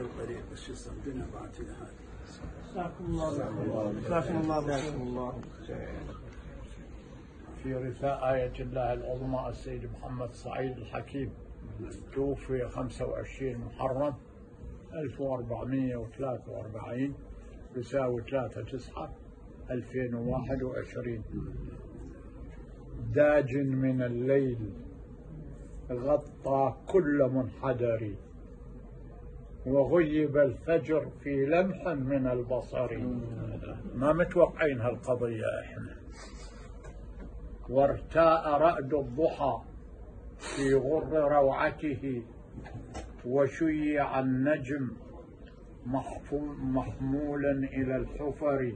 الطريق بس شو صار الدنيا بعد إلى هذه جزاكم الله جزاكم الله جزاكم الله في رثاء آية الله العظمى السيد محمد سعيد الحكيم. توفي 25 محرم 1443 يساوي 3 9 2021 داج من الليل غطى كل منحدر. وغيب الفجر في لمح من البصر. ما متوقعين هالقضية إحنا. وارتاء رأد الضحى في غر روعته وشيع النجم محمولا إلى الحفر.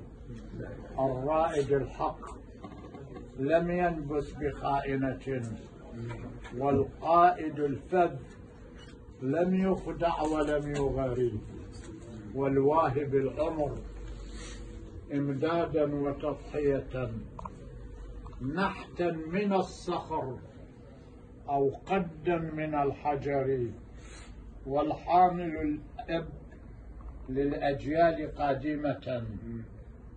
الرائد الحق لم ينبس بخائنة والقائد الفذ لم يخدع ولم يغري والواهب العمر إمدادا وتضحية نحتا من الصخر أو قدا من الحجر. والحامل الأب للأجيال قادمة.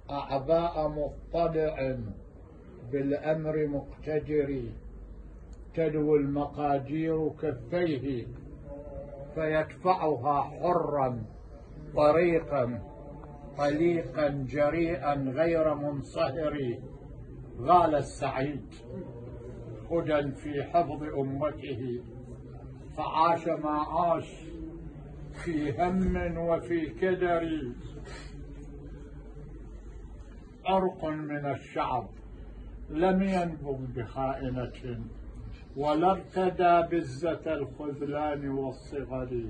أعباء مطلع بالأمر مقتدر. تلو المقادير كفيه. فيدفعها حرا طريقا طليقا جريئا غير منصهر. غال السعيد هدى في حفظ أمته فعاش ما عاش في هم وفي كدر. عرق من الشعب لم ينبغ بخائنة. ولا ارتدى بزة الخذلان والصغر.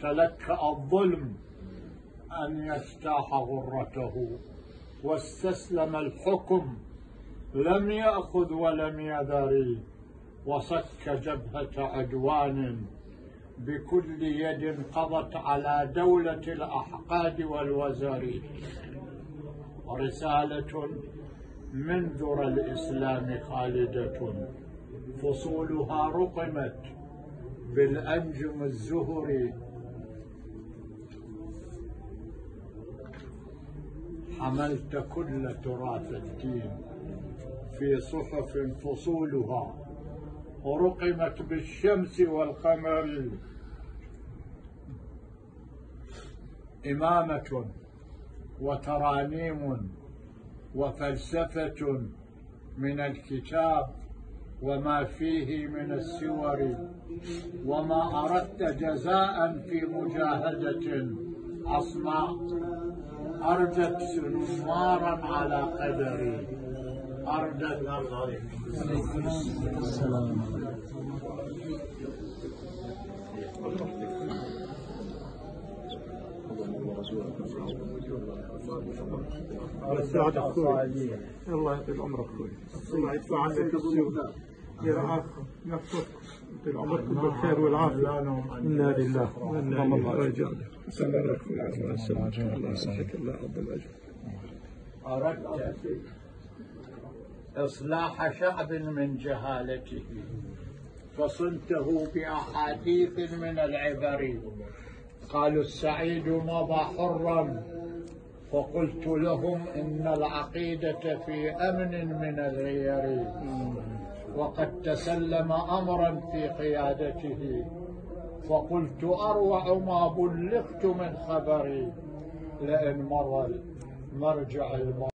تلكأ الظلم أن يجتاح غرته واستسلم الحكم. لم يأخذ ولم يذر وصك جبهة عدوان. بكل يد قضت على دولة الأحقاد والوزر. ورسالة من ذرى الإسلام خالدة. فصولها رقمت بالأنجم الزهري. حملت كل تراث الدين في صحف فصولها رقمت بالشمس والقمر. إمامة وترانيم وفلسفة من الكتاب وما فيه من السور وما أردت جزاء في مجاهدة. عصماء أردت سنمارا على قدري. أردت الله عمرك أخوي الله مع السلامه الله يسعدك الله عبد الاجر أردت إصلاح شعب من جهالته فصنته بأحاديث من العبر قالوا السعيد مضى حرا. فقلت لهم إن العقيدة في أمن من الغير وقد تسلم أمرا في قيادته. فقلت أروع ما بلغت من خبري. لئن مر المرجع المر